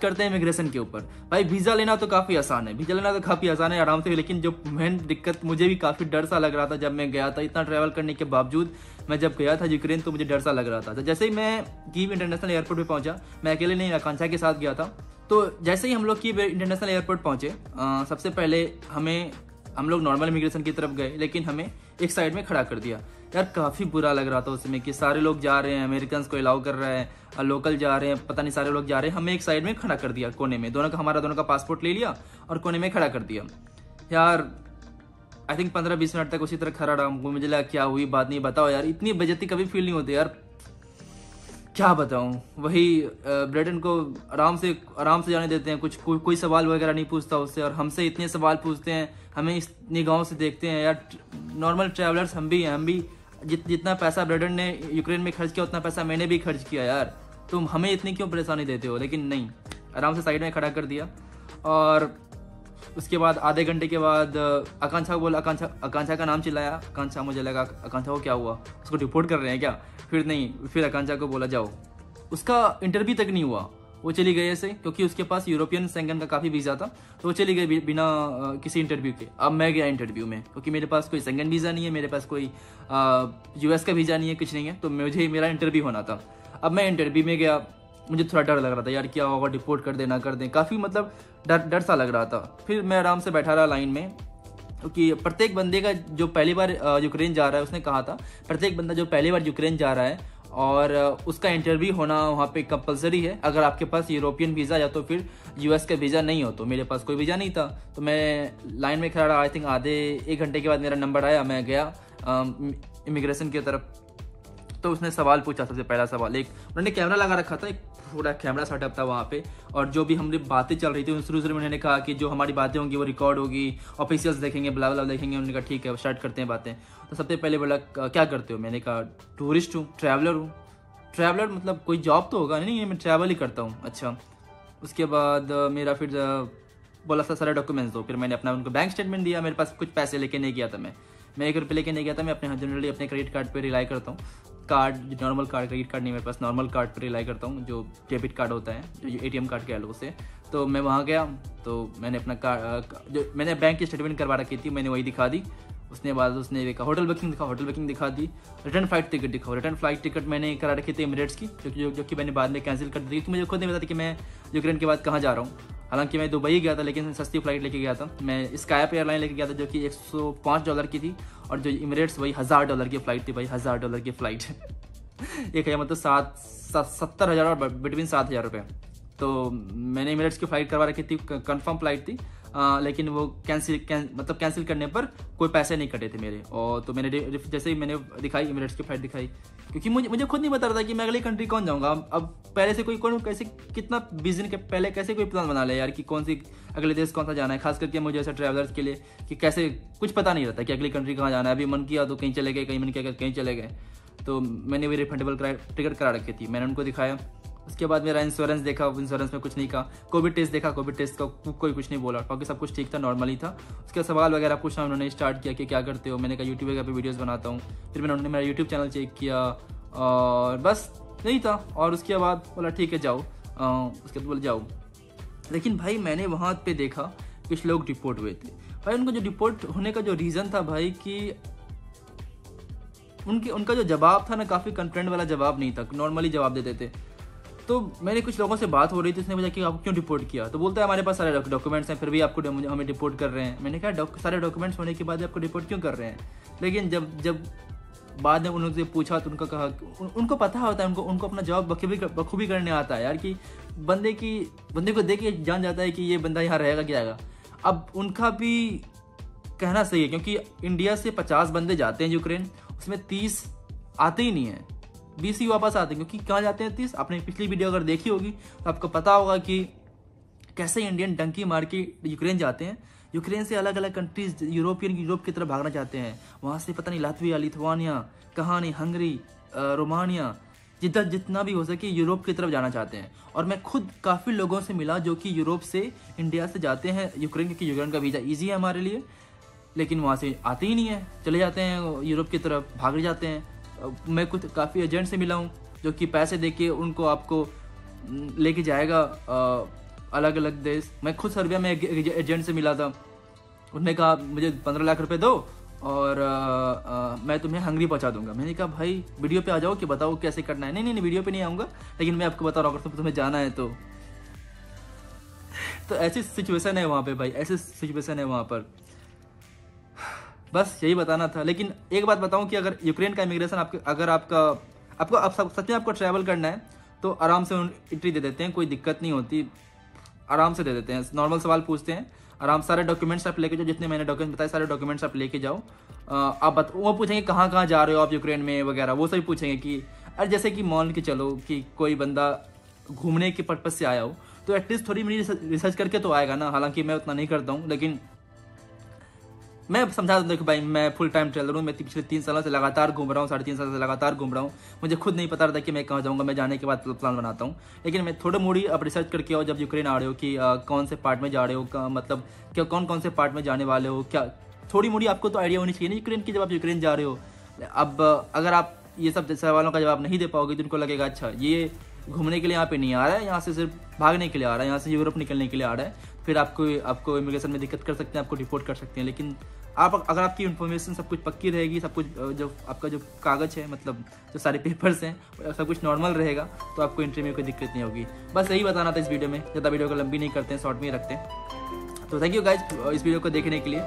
करते हैं इमिग्रेशन के ऊपर। भाई वीज़ा लेना तो काफ़ी आसान है। वीज़ा लेना तो काफ़ी आसान है, आराम से। लेकिन जो मेन दिक्कत, मुझे भी काफ़ी डर सा लग रहा था जब मैं गया था। इतना ट्रैवल करने के बावजूद मैं जब गया था यूक्रेन तो मुझे डर सा लग रहा था। तो जैसे ही मैं कीव इंटरनेशनल एयरपोर्ट पर पहुँचा, मैं अकेले नहीं, आकांक्षा के साथ गया था। तो जैसे ही हम लोग कीव इंटरनेशनल एयरपोर्ट पहुँचे सबसे पहले हमें हम लोग नॉर्मल इमिग्रेशन की तरफ़ गए लेकिन हमें एक साइड में खड़ा कर दिया। यार काफ़ी बुरा लग रहा था उसमें कि सारे लोग जा रहे हैं अमेरिकन को अलाउ कर रहे हैं लोकल जा रहे हैं पता नहीं सारे लोग जा रहे हैं। हमें एक साइड में खड़ा कर दिया कोने में। दोनों का हमारा दोनों का पासपोर्ट ले लिया और कोने में खड़ा कर दिया। यार आई थिंक पंद्रह बीस मिनट तक उसी तरह खड़ा रहा। मुझे लगा क्या हुई? बात नहीं बताओ यार। इतनी बेजती कभी फील नहीं होती। यार क्या बताऊँ? वही ब्रिटेन को आराम से आराम से जाने देते हैं। कुछ को, कोई सवाल वगैरह नहीं पूछता उससे और हमसे इतने सवाल पूछते हैं हमें इस निगाहों से देखते हैं यार नॉर्मल ट्रैवलर्स हम भी हैं, हम भी जित, जितना पैसा ब्रेडन ने यूक्रेन में खर्च किया, उतना पैसा मैंने भी खर्च किया यार। तुम हमें इतनी क्यों परेशानी देते हो? लेकिन नहीं, आराम से साइड में खड़ा कर दिया। और उसके बाद आधे घंटे के बाद आकांक्षा को बोला, आकांक्षा आकांक्षा का नाम चिल्लाया। आकांक्षा मुझे लगा, आकांक्षा को क्या हुआ? उसको रिपोर्ट कर रहे हैं क्या? फिर नहीं, फिर आकांक्षा को बोला, जाओ। उसका इंटरव्यू तक नहीं हुआ। वो चली गई ऐसे क्योंकि उसके पास यूरोपियन सेंगन का काफ़ी वीज़ा था तो वो चली गई बिना किसी इंटरव्यू के। अब मैं गया इंटरव्यू में, क्योंकि मेरे पास कोई सेंगन वीज़ा नहीं है, मेरे पास कोई यूएस का वीज़ा नहीं है, कुछ नहीं है तो मुझे मेरा इंटरव्यू होना था। अब मैं इंटरव्यू में गया, मुझे थोड़ा डर लग रहा था, यार क्या होगा डिपोर्ट कर देना कर दें, काफ़ी मतलब डर डर सा लग रहा था। फिर मैं आराम से बैठा रहा लाइन में, क्योंकि प्रत्येक बंदे का जो पहली बार यूक्रेन जा रहा है, उसने कहा था, प्रत्येक बंदा जो पहली बार यूक्रेन जा रहा है और उसका इंटरव्यू होना वहाँ पे कंपलसरी है। अगर आपके पास यूरोपियन वीज़ा या तो फिर यूएस का वीज़ा नहीं हो तो मेरे पास कोई वीज़ा नहीं था। तो मैं लाइन में खड़ा रहा। आई थिंक आधे एक घंटे के बाद मेरा नंबर आया, मैं गया इमिग्रेशन की तरफ़। तो उसने सवाल पूछा सबसे पहला सवाल। एक, उन्होंने कैमरा लगा रखा था, एक पूरा कैमरा सेटअप था वहाँ पे। और जो भी हमारी बातें चल रही थी शुरू शुरू में उन्होंने कहा कि जो हमारी बातें होंगी वो रिकॉर्ड होगी ऑफिशियल्स देखेंगे ब्ला ब्ला देखेंगे, उन्होंने कहा, ठीक है स्टार्ट करते हैं बातें। तो सबसे पहले बोला क्या करते हो? मैंने कहा टूरिस्ट हूँ ट्रैवलर हूँ। ट्रैवलर मतलब कोई जॉब तो होगा नहीं, मैं ट्रैवल ही करता हूँ अच्छा। उसके बाद मेरा फिर, बोला था सारा डॉक्यूमेंट्स दो। फिर मैंने अपना उनको बैंक स्टेटमेंट दिया, मेरे पास कुछ पैसे लेके नहीं गया था मैं। मैं एक रुपये लेके नहीं गया था, मैं अपने जनरली अपने क्रेडिट कार्ड पे रिलाई करता हूँ। Card normal card credit card नहीं मेरे पास नॉर्मल कार्ड पर रिलाई करता हूँ जो डेबिट कार्ड होता है जो एटीएम कार्ड कह लो उसे तो मैं वहाँ गया तो मैंने अपना कार्ड जो मैंने बैंक की स्टेटमेंट करवा रखी थी मैंने वही दिखा दी। उसने बाद उसने देखा होटल बुकिंग दिखा होटल बुकिंग दिखा दी। रिटर्न फ़्लाइट टिकट दिखाओ रिटर्न फ़्लाइट टिकट मैंने करा रखी थी एमिरेट्स की जो जो, जो कि मैंने बाद में कैंसिल कर दी क्योंकि मुझे खुद नहीं पता था कि मैं यूक्रेन के बाद कहाँ जा रहा हूँ। हालाँकि मैं दुबई गया था, लेकिन सस्ती फ़्लाइट लेके गया था। मैं स्कायप एयरलाइन लेके गया था, जो कि 105 डॉलर की थी, और जो इमरेट्स वही हज़ार डॉलर की फ़्लाइट थी भाई हज़ार डॉलर की फ़्लाइट एक है मतलब सात, सात- सत्तर हज़ार और बिटवीन सात हज़ार रुपये तो मैंने इमरेट्स की फ़्लाइट करवा रखी थी कन्फर्म फ़्लाइट थी। आ, लेकिन वो कैंसिल कैं, मतलब कैंसिल करने पर कोई पैसे नहीं कटे थे मेरे। और तो मैंने जैसे ही मैंने दिखाई इमिरेट्स की फ़्लाइट दिखाई क्योंकि मुझे मुझे खुद नहीं पता था कि मैं अगली कंट्री कौन जाऊँगा। अब पहले से कोई कौन कैसे कितना बिजन के पहले कैसे कोई प्लान बना ले यार कि कौन सी अगले देश कौन सा जाना है? खास करके मुझे ऐसे ट्रैवलर्स के लिए कि कैसे कुछ पता नहीं रहता कि अगली कंट्री कहाँ जाना है। अभी मन किया तो कहीं चले गए कहीं मन किया कहीं चले गए। तो मैंने भी रिफंडेबल टिकट करा रखी थी। मैंने उनको दिखाया। उसके बाद मेरा इंश्योरेंस देखा इंश्योरेंस में कुछ नहीं कहा। कोविड टेस्ट देखा कोविड टेस्ट का को- कोई कुछ नहीं बोला। बाकी सब कुछ ठीक था नॉर्मली था। उसके सवाल वगैरह पूछना उन्होंने स्टार्ट किया कि क्या करते हो? मैंने कहा यूट्यूब वगैरह पे वीडियोस बनाता हूँ। फिर मैंने उन्होंने मेरा यूट्यूब चैनल चेक किया और बस, यही था। और उसके बाद बोला, ठीक है, जाओ। उसके बाद बोले, जाओ। लेकिन भाई, मैंने वहाँ पे देखा, कुछ लोग डिपोर्ट हुए थे। भाई, उनको जो डिपोर्ट होने का जो रीज़न था भाई कि उनके, उनका जो जवाब था ना, काफ़ी कंटेंट वाला जवाब नहीं था। नॉर्मली जवाब देते थे। तो मैंने कुछ लोगों से बात हो रही थी उसने मुझे कि आपको क्यों रिपोर्ट किया? तो बोलता है हमारे पास सारे डॉक्यूमेंट्स हैं फिर भी आपको हमें रिपोर्ट कर रहे हैं। मैंने कहा "डॉक- सारे डॉक्यूमेंट्स होने के बाद आपको रिपोर्ट क्यों कर रहे हैं? लेकिन जब जब बाद में उन्होंने पूछा तो उनका कहा उन, उनको पता होता है उनको उनको अपना जवाब बखूबी बखूबी करने आता है यार कि बंदे की बंदे को देख के जान जाता है कि ये बंदा यहाँ रहेगा क्या आएगा अब उनका भी कहना सही है क्योंकि इंडिया से पचास बंदे जाते हैं यूक्रेन उसमें तीस आते ही नहीं है। बीस ही वापस आते हैं, क्योंकि कहाँ जाते हैं, तीस, आपने पिछली वीडियो अगर देखी होगी तो आपको पता होगा कि कैसे इंडियन डंकी मार के यूक्रेन जाते हैं। यूक्रेन से अलग अलग कंट्रीज़ यूरोपियन यूरोप की तरफ़ भागना चाहते हैं। वहाँ से पता नहीं लातविया लिथुआनिया, कहानी, हंगरी रोमानिया जितना जितना भी हो सके यूरोप की तरफ़ जाना चाहते हैं। और मैं खुद काफ़ी लोगों से मिला जो कि यूरोप से इंडिया से जाते हैं यूक्रेन क्योंकि यूक्रेन का वीज़ा ईजी है हमारे लिए। लेकिन वहाँ से आते ही नहीं है, चले जाते हैं यूरोप की तरफ़ भाग जाते हैं। मैं कुछ काफ़ी एजेंट से मिला हूँ जो कि पैसे दे के उनको आपको लेके जाएगा अलग अलग देश। मैं खुद सर्बिया में एजेंट से मिला था। उन्होंने कहा मुझे पंद्रह लाख रुपए दो और आ, आ, मैं तुम्हें हंगरी पहुँचा दूँगा। मैंने कहा भाई वीडियो पे आ जाओ कि बताओ कैसे करना है। नहीं नहीं नहीं वीडियो पे नहीं आऊँगा लेकिन मैं आपको बता रहा हूँ अगर तुम्हें जाना है तो। तो ऐसी सिचुएशन है वहाँ पे भाई ऐसी सिचुएशन है वहाँ पर। बस यही बताना था। लेकिन एक बात बताऊँ कि अगर यूक्रेन का इमिग्रेशन आपके अगर आपका आपको आप सच में आपको ट्रैवल करना है तो आराम से एंट्री दे देते हैं कोई दिक्कत नहीं होती। आराम से दे देते हैं। नॉर्मल सवाल पूछते हैं। आराम सारे डॉक्यूमेंट्स आप लेके जाओ जितने मैंने डॉक्यूमेंट बताए सारे डॉक्यूमेंट्स आप लेके जाओ। आप बत, वो पूछेंगे कहाँ कहाँ जा रहे हो आप यूक्रेन में? वगैरह। वो सभी पूछेंगे कि अरे जैसे कि मान के चलो कि कोई बंदा घूमने के पर्पज से आया हो तो एटलीस्ट थोड़ी मेरी रिसर्च करके तो आएगा ना। हालाँकि मैं उतना नहीं करता हूँ लेकिन मैं समझा दूँ, देखो भाई, मैं फुल टाइम ट्रेलर हूँ, मैं पिछले तीन सालों से लगातार घूम रहा हूँ, साढ़े तीन साल से लगातार घूम रहा हूँ। मुझे खुद नहीं पता रहता कि मैं कहाँ जाऊँगा, मैं जाने के बाद प्लान बनाता हूँ। लेकिन मैं थोड़ा मोड़ी अब रिसर्च करके आओ, जब यूक्रेन आ रहे हो कि कौन से पार्ट में जा रहे हो मतलब क्या कौन कौन से पार्ट में जाने वाले हो, क्या, थोड़ी मोड़ी आपको तो आइडिया होनी चाहिए ना यूक्रेन की जब आप यूक्रेन जा रहे हो। अब, अगर आप ये सब सवालों का जवाब नहीं दे पाओगे तो उनको लगेगा अच्छा ये घूमने के लिए यहाँ पे नहीं आ रहा है, यहाँ से सिर्फ़ भागने के लिए आ रहा है, यहाँ से यूरोप निकलने के लिए आ रहा है। फिर आपको आपको इमिग्रेशन में दिक्कत कर सकते हैं, आपको रिपोर्ट कर सकते हैं, लेकिन आप अगर आपकी इन्फॉर्मेशन सब कुछ पक्की रहेगी, सब कुछ जो आपका जो कागज़ है मतलब जो सारे पेपर्स हैं, सब कुछ नॉर्मल रहेगा तो आपको इंटरव्यू में कोई दिक्कत नहीं होगी। बस यही बताना था इस वीडियो में, ज़्यादा वीडियो को लंबी नहीं करते हैं शॉर्ट में ही रखते हैं। तो थैंक यू गाइज़ इस वीडियो को देखने के लिए।